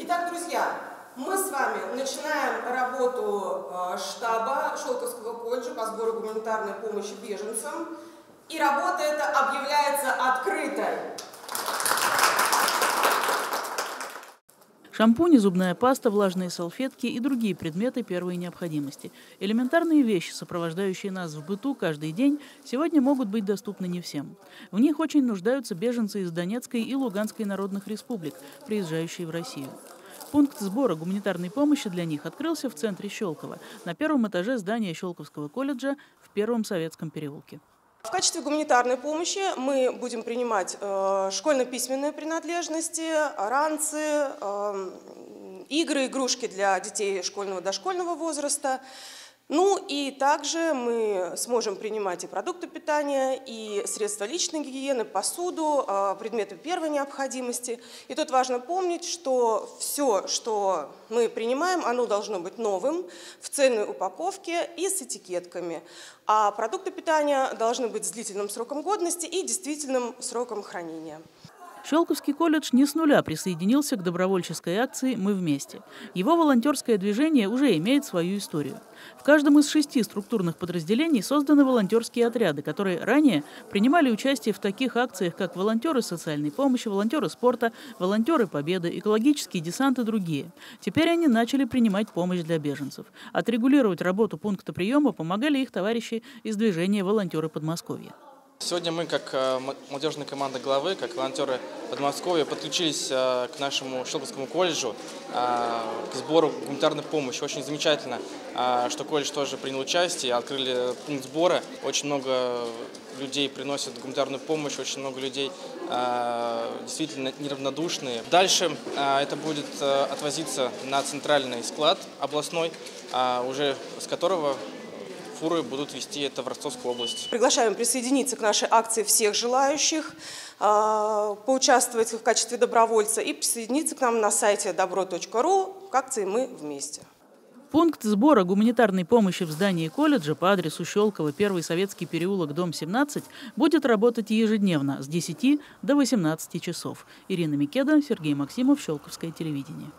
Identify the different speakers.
Speaker 1: Итак, друзья, мы с вами начинаем работу э, штаба Шелковского колледжа по сбору гуманитарной помощи беженцам. И работа эта объявляется
Speaker 2: Шампуни, зубная паста, влажные салфетки и другие предметы первой необходимости. Элементарные вещи, сопровождающие нас в быту каждый день, сегодня могут быть доступны не всем. В них очень нуждаются беженцы из Донецкой и Луганской народных республик, приезжающие в Россию. Пункт сбора гуманитарной помощи для них открылся в центре Щелково, на первом этаже здания Щелковского колледжа в Первом Советском переулке.
Speaker 1: В качестве гуманитарной помощи мы будем принимать э, школьно-письменные принадлежности, ранцы, э, игры, игрушки для детей школьного дошкольного возраста, ну и также мы сможем принимать и продукты питания, и средства личной гигиены, посуду, а, предметы первой необходимости. И тут важно помнить, что все, что мы принимаем, оно должно быть новым, в цельной упаковке и с этикетками. А продукты питания должны быть с длительным сроком годности и действительным сроком хранения.
Speaker 2: Щелковский колледж не с нуля присоединился к добровольческой акции «Мы вместе». Его волонтерское движение уже имеет свою историю. В каждом из шести структурных подразделений созданы волонтерские отряды, которые ранее принимали участие в таких акциях, как волонтеры социальной помощи, волонтеры спорта, волонтеры победы, экологический десант и другие. Теперь они начали принимать помощь для беженцев. Отрегулировать работу пункта приема помогали их товарищи из движения «Волонтеры Подмосковья».
Speaker 3: Сегодня мы, как э, молодежная команда главы, как волонтеры Подмосковья, подключились э, к нашему Щелковскому колледжу, э, к сбору гуманитарной помощи. Очень замечательно, что колледж тоже принял участие, открыли пункт сбора. Очень много людей приносят гуманитарную помощь, очень много людей действительно неравнодушные. Дальше это будет отвозиться на центральный склад областной, уже с которого фуры будут вести это в Ростовскую область.
Speaker 1: Приглашаем присоединиться к нашей акции всех желающих, а, поучаствовать в качестве добровольца и присоединиться к нам на сайте добро.ру к акции «Мы вместе».
Speaker 2: Пункт сбора гуманитарной помощи в здании колледжа по адресу Щелково, Первый Советский переулок, дом 17, будет работать ежедневно с 10 до 18 часов. Ирина Микеда, Сергей Максимов, Щелковское телевидение.